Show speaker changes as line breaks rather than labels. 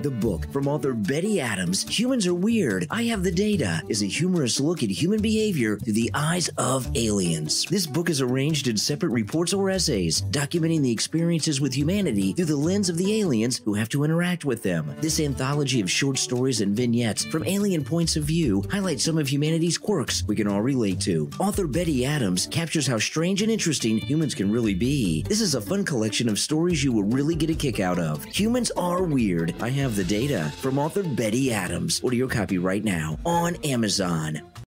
The book from author Betty Adams, Humans Are Weird, I Have the Data, is a humorous look at human behavior through the eyes of aliens. This book is arranged in separate reports or essays, documenting the experiences with humanity through the lens of the aliens who have to interact with them. This anthology of short stories and vignettes from alien points of view highlights some of humanity's quirks we can all relate to. Author Betty Adams captures how strange and interesting humans can really be. This is a fun collection of stories you will really get a kick out of. Humans are weird. I have the data from author Betty Adams. Order your copy right now on Amazon.